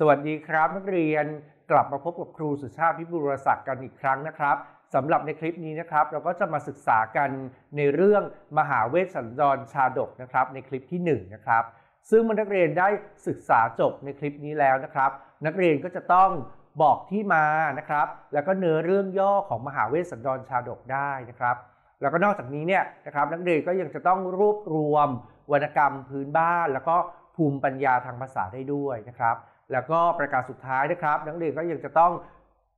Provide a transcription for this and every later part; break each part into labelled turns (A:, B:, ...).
A: สวัสดีครับนักเรียนกลับมาพบกับครูสุชาติพิบูรศักดิ์กันอีกครั้งนะครับสำหรับในคลิปนี้นะครับ เราก็จะมาศึกษากันในเรื่องมหาเวสสันดรชาดกนะครับ ในคลิปที่1นนะครับ ซึ่งเมื่อนักเรียนได้ศึกษาจบในคลิปนี้แล้วนะครับ นักเรียนก็จะต้องบอกที่มานะครับ แล้วก็เนื้อเรื่องย่อของมหาเวสสันดรชาดกได้นะครับ แล้วก็นอกจากนี้เนี่ยนะครับนักเรียนก็ยังจะต้องรวบรวมวรรณกรรมพื้นบ้าน แล้วก็ภูมิปัญญาทางภาษาได้ด้วยนะครับ แล้วก็ประการสุดท้ายนะครับ นักเรียนก็ยังจะต้อง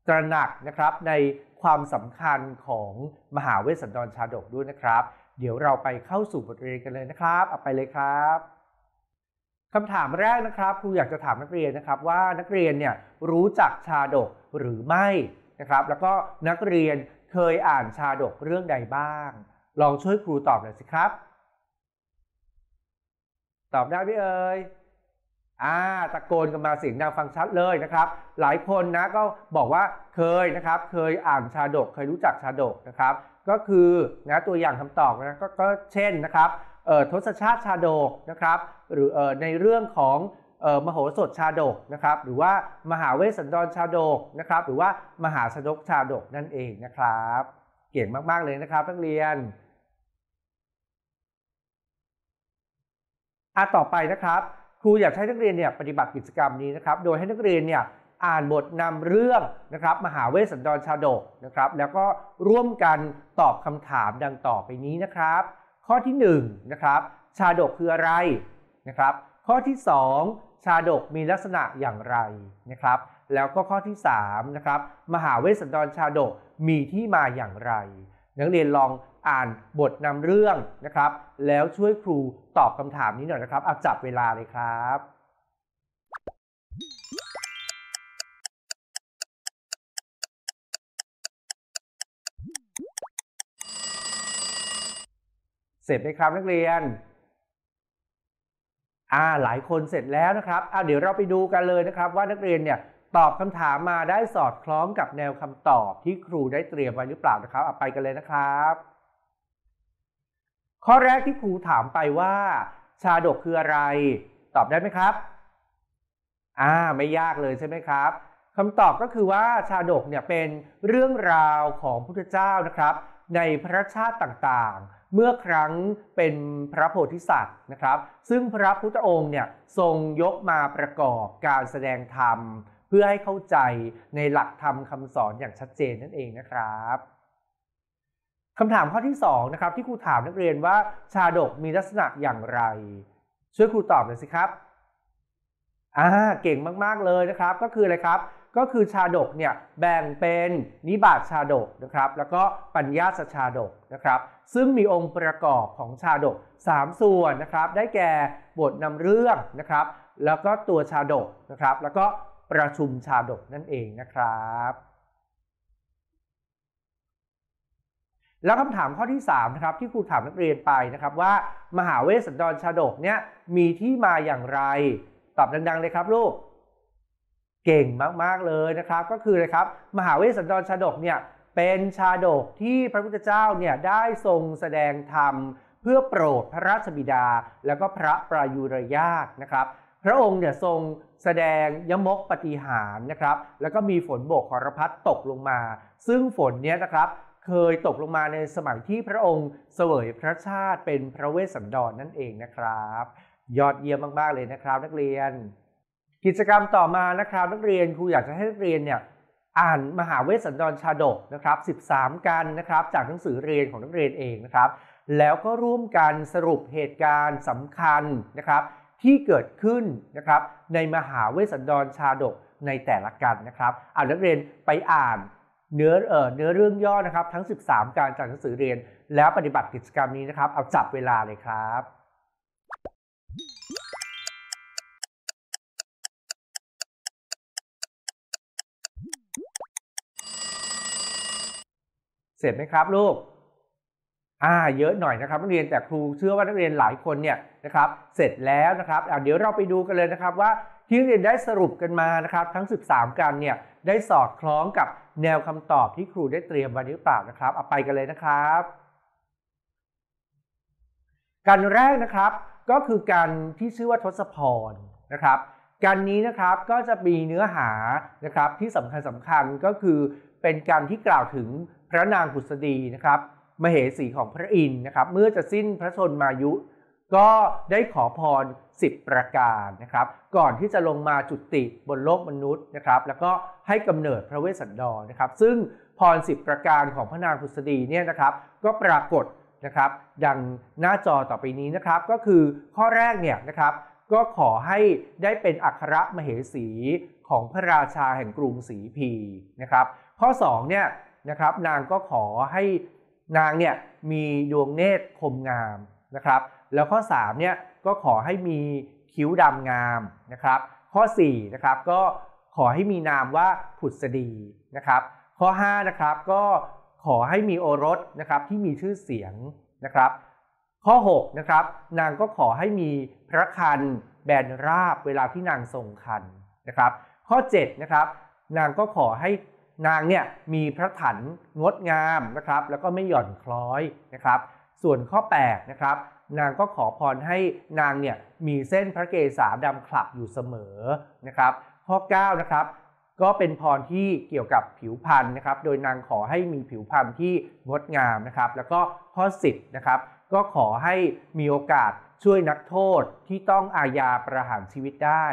A: ตระหนักนะครับในความสำคัญของมหาเวสสันดรชาดกด้วยนะครับ เดี๋ยวเราไปเข้าสู่บทเรียนกันเลยนะครับเอาไปเลยครับคำถามแรกนะครับครูอยากจะถามนักเรียนนะครับว่านักเรียนเนี่ยรู้จักชาดกหรือไม่นะครับ แล้วก็นักเรียนเคยอ่านชาดกเรื่องใดบ้าง ลองช่วยครูตอบหน่อยสิครับ ตอบได้ไหมเอ่ย อ่าตะโกนกันมาเสียงดังฟังชัดเลยนะครับ หลายคนนะก็บอกว่าเคยนะครับ เคยอ่านชาดก เคยรู้จักชาดกนะครับ ก็คือนะตัวอย่างคำตอบนะกก็เช่นนะครับทศชาติชาดกนะครับ หรือในเรื่องของมโหสถชาดกนะครับ หรือว่ามหาเวสสันดรชาดกนะครับ หรือว่ามหาชนกชาดกนั่นเองนะครับ เก่งมากๆเลยนะครับนักเรียนอะต่อไปนะครับ ครูอยากให้นักเรียนเนี่ยปฏิบัติกิจกรรมนี้นะครับ โดยให้นักเรียนเนี่ยอ่านบทนำเรื่องนะครับมหาเวสสันดรชาดกนะครับแล้วก็ร่วมกันตอบคำถามดังต่อไปนี้นะครับ ข้อที่1นะครับชาดกคืออะไรนะครับ ข้อที่ 2 ชาดกมีลักษณะอย่างไรนะครับ แล้วก็ข้อที่3นะครับมหาเวสสันดรชาดกมีที่มาอย่างไร นักเรียนลอง อ่านบทนำเรื่องนะครับ แล้วช่วยครูตอบคำถามนี้หน่อยนะครับเอาจับเวลาเลยครับเสร็จไหมครับนักเรียน อ่าหลายคนเสร็จแล้วนะครับอ่าเดี๋ยวเราไปดูกันเลยนะครับ ว่านักเรียนเนี่ยตอบคำถามมาได้สอดคล้องกับแนวคำตอบที่ครูได้เตรียมไว้หรือเปล่านะครับเอาไปกันเลยนะครับ ข้อแรกที่ครูถามไปว่า ชาดกคืออะไร ตอบได้ไหมครับ อ่า ไม่ยากเลยใช่ไหมครับคำตอบก็คือว่าชาดกเนี่ยเป็นเรื่องราวของพุทธเจ้านะครับ ในพระชาติต่างๆ เมื่อครั้งเป็นพระโพธิสัตว์นะครับ ซึ่งพระพุทธองค์เนี่ยทรงยกมาประกอบการแสดงธรรม เพื่อให้เข้าใจในหลักธรรมคำสอนอย่างชัดเจนนั่นเองนะครับ คำถามข้อที่2นะครับที่ครูถามนักเรียนว่าชาดกมีลักษณะอย่างไร ช่วยครูตอบหน่อยสิครับอ่าเก่งมากๆเลยนะครับ ก็คืออะไรครับก็คือชาดกเนี่ยแบ่งเป็นนิบาตชาดกนะครับแล้วก็ปัญญาสชาดกนะครับซึ่งมีองค์ประกอบของชาดก 3 ส่วนนะครับได้แก่บทนำเรื่องนะครับแล้วก็ตัวชาดกนะครับแล้วก็ประชุมชาดกนั่นเองนะครับ แล้วคำถามข้อที่3นะครับที่ครูถามนักเรียนไปนะครับว่า มหาเวสสันดรชาดกเนี่ยมีที่มาอย่างไร ตอบดังๆเลยครับลูก เก่งมากๆเลยนะครับ ก็คือเลยครับ มหาเวสสันดรชาดกเนี่ยเป็นชาดกที่พระพุทธเจ้าเนี่ยได้ทรงแสดงธรรม เพื่อโปรดพระราชบิดา แล้วก็พระประยูรญาตินะครับ พระองค์เนี่ยทรงแสดงยมกปฏิหารนะครับ แล้วก็มีฝนโบกขรพรรษตกลงมา ซึ่งฝนเนี้ยนะครับ เคยตกลงมาในสมัยที่พระองค์เสวยพระชาติเป็นพระเวสสันดรนนั่นเองนะครับ ยอดเยี่ยมมากๆเลยนะครับนักเรียน กิจกรรมต่อมานะครับนักเรียนครูอยากจะให้นักเรียนเนี่ยอ่านมหาเวสสันดรชาดกนะครับ 13 กันนะครับ จากหนังสือเรียนของนักเรียนเองนะครับ แล้วก็ร่วมกันสรุปเหตุการณ์สำคัญนะครับ ที่เกิดขึ้นนะครับ ในมหาเวสสันดรชาดกในแต่ละกันนะครับอ่านักเรียนไปอ่าน เนื้อเอ่อเนื้อเรื่องย่อนะครับ ทั้ง 13 การจากหนังสือเรียน แล้วปฏิบัติกิจกรรมนี้นะครับ เอาจับเวลาเลยครับเสร็จไหมครับลูก อ่า เยอะหน่อยนะครับนักเรียนแต่ครูเชื่อว่านักเรียนหลายคนเนี่ยนะครับ เสร็จแล้วนะครับเดี๋ยวเราไปดูกันเลยนะครับว่าที่นักเรียนได้สรุปกันมานะครับ ทั้ง 13 การเนี่ย ได้สอดคล้องกับแนวคำตอบที่ครูได้เตรียมไว้หรือเปล่านะครับ เอาไปกันเลยนะครับ การแรกนะครับก็คือการที่ชื่อว่าทศพรนะครับการนี้นะครับก็จะมีเนื้อหานะครับที่สำคัญสำคัญก็คือเป็นการที่กล่าวถึงพระนางผุษดีนะครับมเหสีของพระอินทร์นะครับ เมื่อจะสิ้นพระชนมายุ ก็ได้ขอพร 10 ประการนะครับ ก่อนที่จะลงมาจุติบนโลกมนุษย์นะครับ แล้วก็ให้กำเนิดพระเวสสันดรนะครับ ซึ่งพร 10 ประการของพระนางผุษดีเนี่ยนะครับ ก็ปรากฏนะครับดังหน้าจอต่อไปนี้นะครับ ก็คือข้อแรกเนี่ยนะครับ ก็ขอให้ได้เป็นอัครมเหสีของพระราชาแห่งกรุงศรีพีนะครับ ข้อ2เนี่ยนะครับนางก็ขอให้นางเนี่ยมีดวงเนตรคมงามนะครับ แล้วข้อ3เนี่ยก็ขอให้มีคิ้วดำงามนะครับ ข้อ4นะครับก็ขอให้มีนามว่าผุดสดีนะครับ ข้อ5นะครับก็ขอให้มีโอรสนะครับที่มีชื่อเสียงนะครับ ข้อ6นะครับนางก็ขอให้มีพระคันแบนราบเวลาที่นางทรงคันนะครับ ข้อ7นะครับนางก็ขอให้นางเนี่ยมีพระถันงดงามนะครับ แล้วก็ไม่หย่อนคล้อยนะครับ ส่วนข้อ8นะครับ นางก็ขอพรให้นางเนี่ยมีเส้นพระเกศาดำขลับอยู่เสมอนะครับ ข้อ9นะครับก็เป็นพรที่เกี่ยวกับผิวพรรณนะครับ โดยนางขอให้มีผิวพรรณที่งดงามนะครับ แล้วก็ข้อ10นะครับก็ขอให้มีโอกาสช่วยนักโทษที่ต้องอาญาประหารชีวิตได้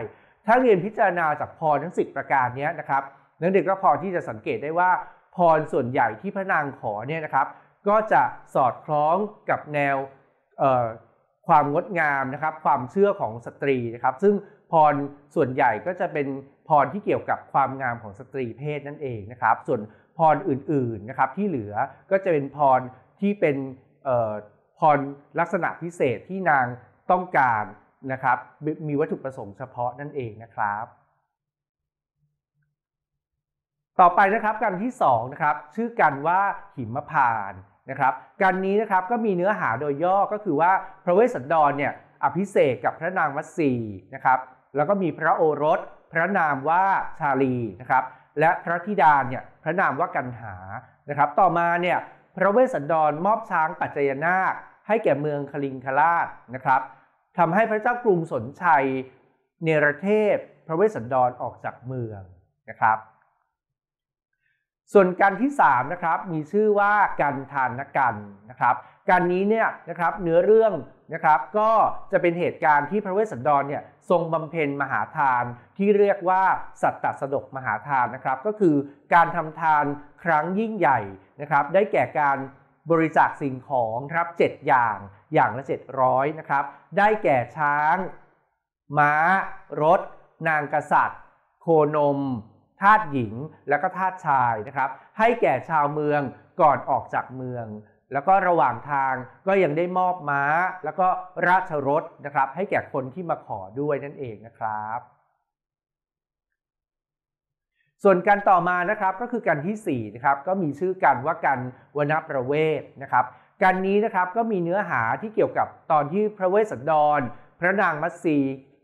A: ถ้าเรียนพิจารณาจากพรทั้ง 10 ประการนี้นะครับนักเด็กก็พอที่จะสังเกตได้ว่าพรส่วนใหญ่ที่พระนางขอเนี่ยนะครับ ก็จะสอดคล้องกับแนว ความงดงามนะครับ ความเชื่อของสตรีนะครับ ซึ่งพรส่วนใหญ่ก็จะเป็นพรที่เกี่ยวกับความงามของสตรีเพศนั่นเองนะครับ ส่วนพรอื่นๆนะครับที่เหลือก็จะเป็นพรที่เป็นพรลักษณะพิเศษที่นางต้องการนะครับ มีวัตถุประสงค์เฉพาะนั่นเองนะครับ ต่อไปนะครับกันที่2นะครับชื่อกันว่าหิมพาน นะครับกันนี้นะครับก็มีเนื้อหาโดยย่อก็คือว่าพระเวสสันดรเนี่ยอภิเษกกับพระนางมัตสีนะครับแล้วก็มีพระโอรส พระนามว่าชาลีนะครับและพระธิดาเนี่ยพระนามว่ากันหานะครับต่อมาเนี่ยพระเวสสันดรมอบช้างปัจจยนาค ให้แก่เมืองคลิงคราชนะครับทำให้พระเจ้ากรุงสนชัย เนรเทพ พระเวสสันดรออกจากเมืองนะครับ ส่วนการที่3นะครับมีชื่อว่าการทานกันนะครับการนี้เนี่ยนะครับเนื้อเรื่องนะครับก็จะเป็นเหตุการณ์ที่พระเวสสันดรเนี่ยทรงบำเพ็ญมหาทานที่เรียกว่าสัตตสดกมหาทานนะครับก็คือการทำทานครั้งยิ่งใหญ่นะครับได้แก่การบริจาคสิ่งของครับ7อย่างอย่างละ 700นะครับได้แก่ช้าง ม้า รถ นางกษัตริย์ โคนมาสหญิงแล้วก็ทาสชายนะครับ ให้แก่ชาวเมืองก่อนออกจากเมือง แล้วก็ระหว่างทางก็ยังได้มอบม้า แล้วก็ราชรถนะครับ ให้แก่คนที่มาขอด้วยนั่นเองนะครับ ส่วนการต่อมานะครับก็คือการที่4นะครับก็มีชื่อกันว่าการวนประเวทนะครับการนี้นะครับก็มีเนื้อหาที่เกี่ยวกับตอนที่พระเวสสันดร พระนางมัตสี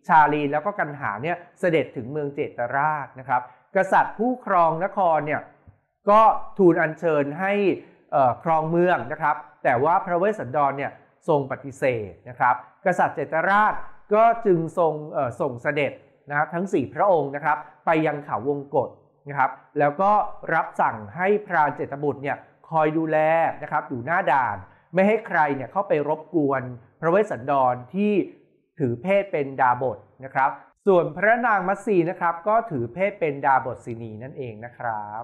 A: ชาลีแล้วก็กันหาเนี่ยเสด็จถึงเมืองเจตราชนะครับ กษัตริย์ผู้ครองนครเนี่ยก็ทูลอัญเชิญให้ครองเมืองนะครับ แต่ว่าพระเวสสันดรเนี่ยทรงปฏิเสธนะครับ กษัตริย์เจตราชก็จึงทรงส่งเสด็จนะครับทั้ง 4 พระองค์นะครับ ไปยังเขาวงกฏนะครับ แล้วก็รับสั่งให้พรานเจตบุตรเนี่ยคอยดูแลนะครับอยู่หน้าด่าน ไม่ให้ใครเนี่ยเข้าไปรบกวนพระเวสสันดรที่ถือเพศเป็นดาบทนะครับ ส่วนพระนางมัสีนะครับ ก็ถือเพศเป็นดาบทศินีนั่นเองนะครับ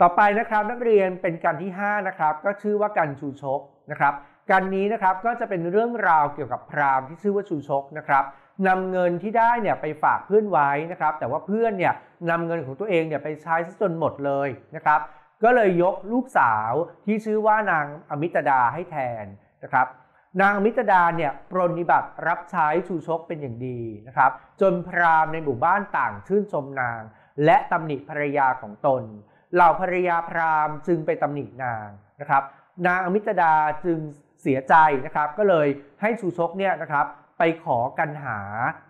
A: ต่อไปนะครับนักเรียนเป็นการที่ 5 นะครับ ก็ชื่อว่าการชูชกนะครับการนี้นะครับก็จะเป็นเรื่องราวเกี่ยวกับพราหมณ์ที่ชื่อว่าชูชกนะครับนำเงินที่ได้เนี่ยไปฝากเพื่อนไว้นะครับ แต่ว่าเพื่อนเนี่ยนำเงินของตัวเองเนี่ยไปใช้จนหมดเลยนะครับ ก็เลยยกลูกสาวที่ชื่อว่านางอมิตดาให้แทนนะครับ นางมิตรดาเนี่ยปรนิบัติรับใช้ชูชกเป็นอย่างดีนะครับ จนพราหมณ์ในหมู่บ้านต่างชื่นชมนาง และตำหนิภรรยาของตน เหล่าภรรยาพราหมณ์จึงไปตำหนินางนะครับ นางมิตรดาจึงเสียใจนะครับ ก็เลยให้ชูชกเนี่ยนะครับไปขอกันหา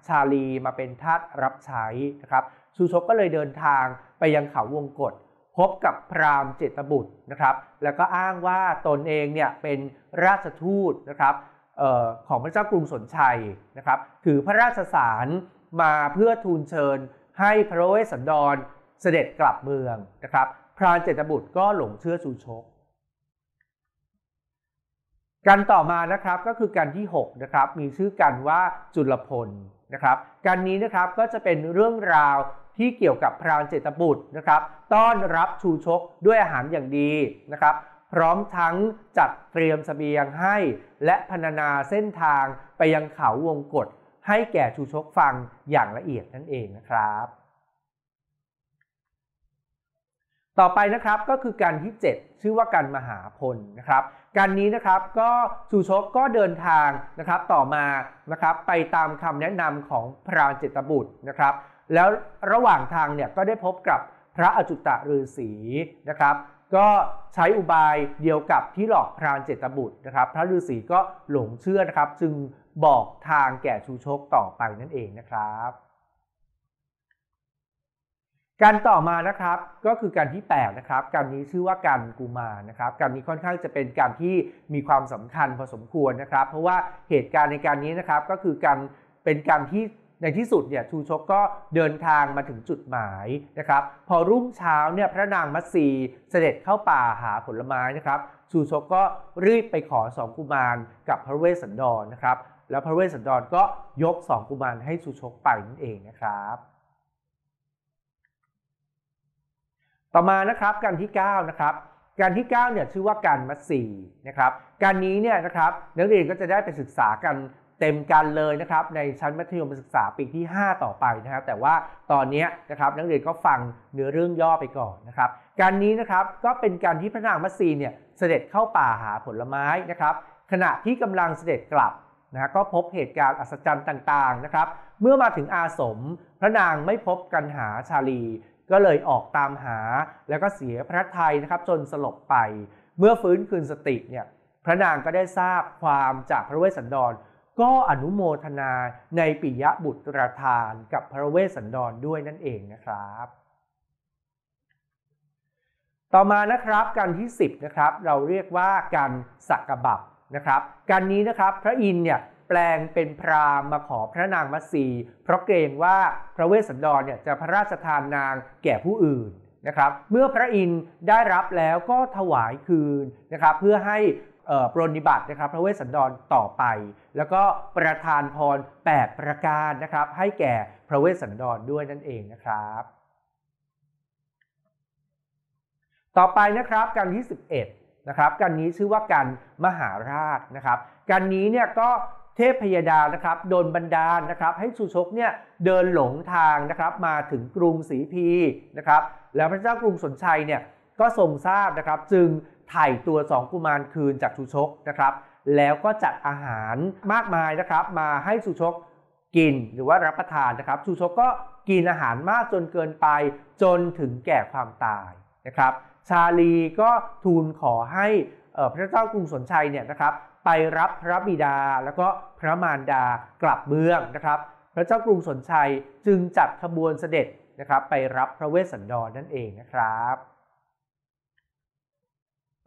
A: ชาลีมาเป็นทาสรับใช้นะครับชูชกก็เลยเดินทางไปยังเขาวงกฏ พบกับพราหมณ์เจตบุตรนะครับ แล้วก็อ้างว่าตนเองเนี่ยเป็นราชทูตนะครับออของพระเจ้ากรุงสนชัยนะครับถือพระราชสารมาเพื่อทูลเชิญ ให้พระเวสสันดรเสด็จกลับเมืองนะครับ พรานเจตบุตรก็หลงเชื่อชูชกการต่อมานะครับก็คือการที่6นะครับมีชื่อกันว่าจุลพลนะครับการนี้นะครับก็จะเป็นเรื่องราว ที่เกี่ยวกับพรานเจตบุตรนะครับ ต้อนรับชูชกด้วยอาหารอย่างดีนะครับ พร้อมทั้งจัดเตรียมสเสบียงให้ และพรรณนาเส้นทางไปยังเขาวงกฏให้แก่ชูชกฟังอย่างละเอียดนั่นเองนะครับ ต่อไปนะครับก็คือการที่ 7 ชื่อว่าการมหาพลนะครับ การนี้นะครับก็ชูชกก็เดินทางนะครับต่อมานะครับไปตามคำแนะนำของพระเจตบุตรนะครับ แล้วระหว่างทางเนี่ยก็ได้พบกับพระอจุตะฤาษีนะครับ ก็ใช้อุบายเดียวกับที่หลอกพรานเจตบุตรนะครับ พระฤาษีก็หลงเชื่อนะครับ จึงบอกทางแก่ชูชกต่อไปนั่นเองนะครับ การต่อมานะครับก็คือการที่8นะครับการนี้ชื่อว่าการกูมานะครับการนี้ค่อนข้างจะเป็นการที่มีความสำคัญพอสมควรนะครับ เพราะว่าเหตุการณ์ในการนี้นะครับก็คือการเป็นการที่ ในที่สุดเนี่ยชูชกก็เดินทางมาถึงจุดหมายนะครับ พอรุ่งเช้าเนี่ยพระนางมัตสีเสด็จเข้าป่าหาผลไม้นะครับ ชูชกก็รีบไปขอสองกุมารกับพระเวสสันดรนะครับ แล้วพระเวสสันดรก็ยกสองกุมารให้สุชกไปนั่นเองนะครับต่อมานะครับการที่ 9 นะครับ การที่ 9 เนี่ยชื่อว่าการมัดสีนะครับ การนี้เนี่ยนะครับนักเรียนก็จะได้ไปศึกษากัน เต็มกันเลยนะครับในชั้นมัธยมศึกษาปีที่ 5 ต่อไปนะครับแต่ว่าตอนนี้นะครับนักเรียนก็ฟังเนื้อเรื่องย่อไปก่อนนะครับการนี้นะครับก็เป็นการที่พระนางมัตสีเนี่ยเสด็จเข้าป่าหาผลไม้นะครับขณะที่กำลังเสด็จกลับนะก็พบเหตุการณ์อัศจรรย์ต่างๆนะครับเมื่อมาถึงอาสม พระนางไม่พบกันหาชาลี ก็เลยออกตามหาแล้วก็เสียพระทัยนะครับจนสลบไป เมื่อฟื้นคืนสติเนี่ยพระนางก็ได้ทราบความจากพระเวสสันดร ก็อนุโมทนาในปิยบุตรทานกับพระเวสสันดรด้วยนั่นเองนะครับ ต่อมานะครับการที่ 10นะครับเราเรียกว่าการสักบับนะครับการนี้นะครับพระอินเนี่ยแปลงเป็นพราหมณ์มาขอพระนางมัตสีเพราะเกรงว่าพระเวสสันดรเนี่ยจะพระราชทานนางแก่ผู้อื่นนะครับ เมื่อพระอินได้รับแล้วก็ถวายคืนนะครับ เพื่อให้ ปรนิบัตินะครับพระเวสสันดรต่อไป แล้วก็ประทานพร 8 ประการนะครับให้แก่พระเวสสันดรด้วยนั่นเองนะครับ ต่อไปนะครับการที่ 11นะครับการนี้ชื่อว่าการมหาราชนะครับการนี้เนี่ยก็เทพพยดานะครับโดนบันดาลนะครับให้สุชกเนี่ยเดินหลงทางนะครับมาถึงกรุงศรีพีนะครับแล้วพระเจ้ากรุงสนชัยเนี่ยก็ทรงทราบนะครับจึง ถ่ายตัวสองกุมารคืนจากสุชกนะครับ แล้วก็จัดอาหารมากมายนะครับ มาให้สุชกกินหรือว่ารับประทานนะครับสุชกก็กินอาหารมากจนเกินไปจนถึงแก่ความตายนะครับ ชาลีก็ทูลขอให้พระเจ้ากรุงสนชัยเนี่ยนะครับ ไปรับพระบิดาแล้วก็พระมารดากลับเมืองนะครับ พระเจ้ากรุงสนชัยจึงจัดขบวนเสด็จนะครับ ไปรับพระเวสสันดรนั่นเองนะครับ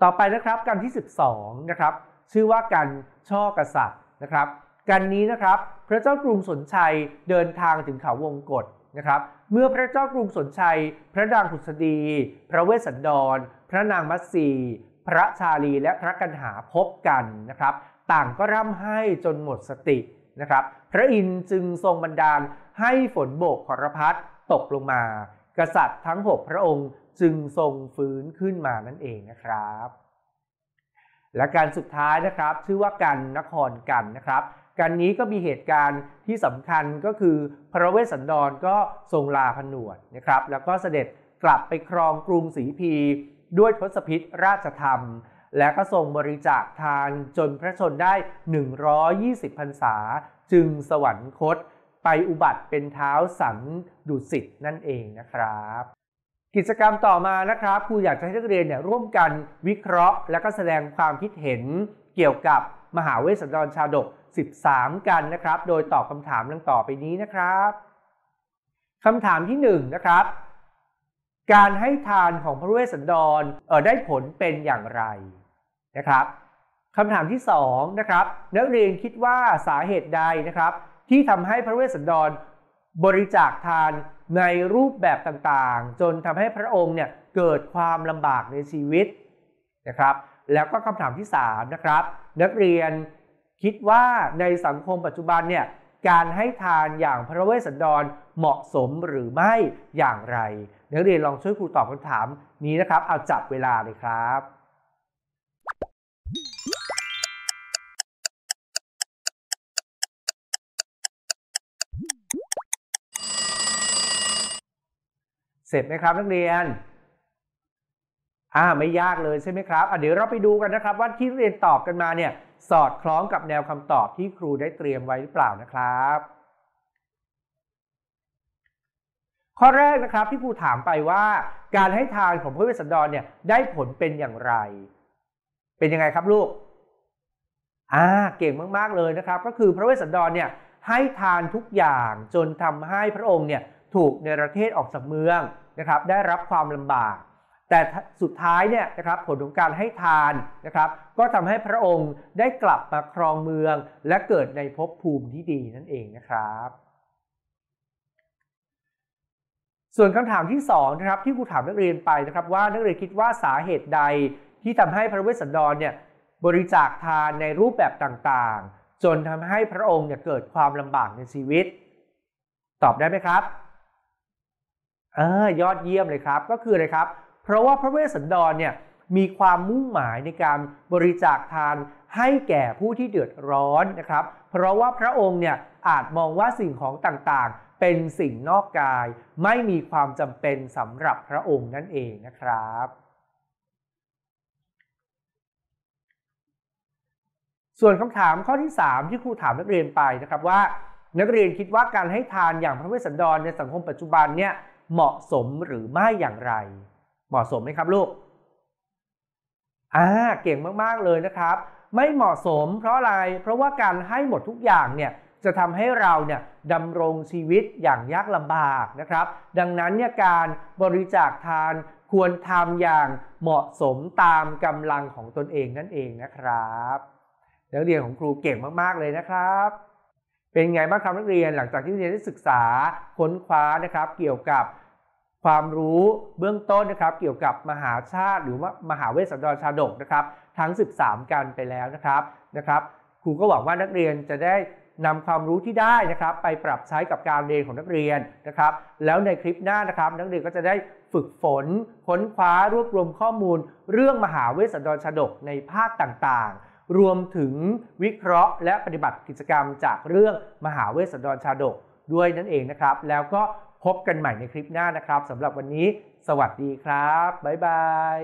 A: ต่อไปนะครับการที่ 12นะครับชื่อว่าการช่อกษัตริย์นะครับการนี้นะครับพระเจ้ากรุงสนชัยเดินทางถึงเขาวงกฏนะครับเมื่อพระเจ้ากรุงสนชัย พระนางผุษดี พระเวสสันดร พระนางมัตสี พระชาลีและพระกันหาพบกันนะครับ ต่างก็ร่ำไห้จนหมดสตินะครับ พระอินทร์จึงทรงบันดาลให้ฝนโบกขรพัดตกลงมา กษัตริย์ทั้ง 6 พระองค์จึงทรงฟื้นขึ้นมานั่นเองนะครับ และการสุดท้ายนะครับชื่อว่ากันนครกันนะครับการนี้ก็มีเหตุการณ์ที่สำคัญก็คือพระเวสสันดรก็ทรงลาผนวดนะครับ แล้วก็เสด็จกลับไปครองกรุงศรีพี ด้วยทศพิษราชธรรม และก็ทรงบริจาคทานจนพระชนได้ 120พรรษา จึงสวรรคต ไปอุบัติเป็นเท้าสันดุสิตนั่นเองนะครับ กิจกรรมต่อมานะครับครูอยากจะให้นักเรียนเนี่ยร่วมกันวิเคราะห์ และก็แสดงความคิดเห็นเกี่ยวกับมหาเวสสันดรชาดก 13 กันนะครับ โดยตอบคำถามดังต่อไปนี้นะครับคำถามที่1นะครับ การให้ทานของพระเวสสันดรเออได้ผลเป็นอย่างไรนะครับคำถามที่2นะครับนักเรียนคิดว่าสาเหตุใดนะครับ ที่ทำให้พระเวสสันดรบริจาคทานในรูปแบบต่างๆ จนทำให้พระองค์เนี่ยเกิดความลำบากในชีวิตนะครับ แล้วก็คำถามที่3นะครับ นักเรียนคิดว่าในสังคมปัจจุบันเนี่ยการให้ทานอย่างพระเวสสันดรเหมาะสมหรือไม่อย่างไร นักเรียนลองช่วยครูตอบคำถามนี้นะครับ เอาจับเวลาเลยครับ เสร็จไหมครับนักเรียน อ่าไม่ยากเลยใช่ไหมครับอะเดี๋ยวเราไปดูกันนะครับ ว่าที่เรียนตอบกันมาเนี่ยสอดคล้องกับแนวคำตอบที่ครูได้เตรียมไว้หรือเปล่านะครับ ข้อแรกนะครับที่ครูถามไปว่า การให้ทานของพระเวสสันดรเนี่ยได้ผลเป็นอย่างไร เป็นยังไงครับลูกอ่าเก่งมากๆเลยนะครับ ก็คือพระเวสสันดรเนี่ยให้ทานทุกอย่างจนทำให้พระองค์เนี่ยถูกในประเทศออกจากเมือง นะครับได้รับความลำบาก แต่สุดท้ายเนี่ยนะครับผลของการให้ทานนะครับก็ทำให้พระองค์ได้กลับมาครองเมือง และเกิดในภพภูมิที่ดีนั่นเองนะครับ ส่วนคำถามที่2นะครับที่ครูถามนักเรียนไปนะครับว่านักเรียนคิดว่าสาเหตุใดที่ทำให้พระเวสสันดรเนี่ยบริจาคทานในรูปแบบต่างๆ จนทำให้พระองค์เนี่ยเกิดความลำบากในชีวิต ตอบได้ไหมครับ เออยอดเยี่ยมเลยครับ ก็คืออะไรครับ เพราะว่าพระเวสสันดรเนี่ยมีความมุ่งหมายในการบริจาคทานให้แก่ผู้ที่เดือดร้อนนะครับ เพราะว่าพระองค์เนี่ยอาจมองว่าสิ่งของต่างๆ เป็นสิ่งนอกกาย ไม่มีความจำเป็นสำหรับพระองค์นั่นเองนะครับ ส่วนคำถามข้อที่ 3 ที่ครูถามนักเรียนไปนะครับว่า นักเรียนคิดว่าการให้ทานอย่างพระเวสสันดรในสังคมปัจจุบันเนี่ย เหมาะสมหรือไม่อย่างไร เหมาะสมไหมครับลูกอ่าเก่งมากๆเลยนะครับ ไม่เหมาะสมเพราะอะไร เพราะว่าการให้หมดทุกอย่างเนี่ยจะทำให้เราเนี่ยดำรงชีวิตอย่างยากลำบากนะครับ ดังนั้นเนี่ยการบริจาคทานควรทำอย่างเหมาะสมตามกำลังของตนเองนั่นเองนะครับนักเรียนของครูเก่งมากๆเลยนะครับ เป็นไงบ้างครับนักเรียนหลังจากที่เรียนได้ศึกษาค้นคว้านะครับ เกี่ยวกับความรู้เบื้องต้นนะครับ เกี่ยวกับมหาชาติหรือว่ามหาเวสสันดรชาดกนะครับ ทั้ง 13 กันไปแล้วนะครับนะครับครูก็หวังว่านักเรียนจะได้นำความรู้ที่ได้นะครับ ไปปรับใช้กับการเรียนของนักเรียนนะครับ แล้วในคลิปหน้านะครับ นักเรียนก็จะได้ฝึกฝน ค้นคว้ารวบรวมข้อมูล เรื่องมหาเวสสันดรชาดกในภาคต่างๆ รวมถึงวิเคราะห์ และปฏิบัติกิจกรรมจากเรื่องมหาเวสสันดรชาดกด้วยนั่นเองนะครับ แล้วก็พบกันใหม่ในคลิปหน้านะครับสำหรับวันนี้ สวัสดีครับ บ๊ายบาย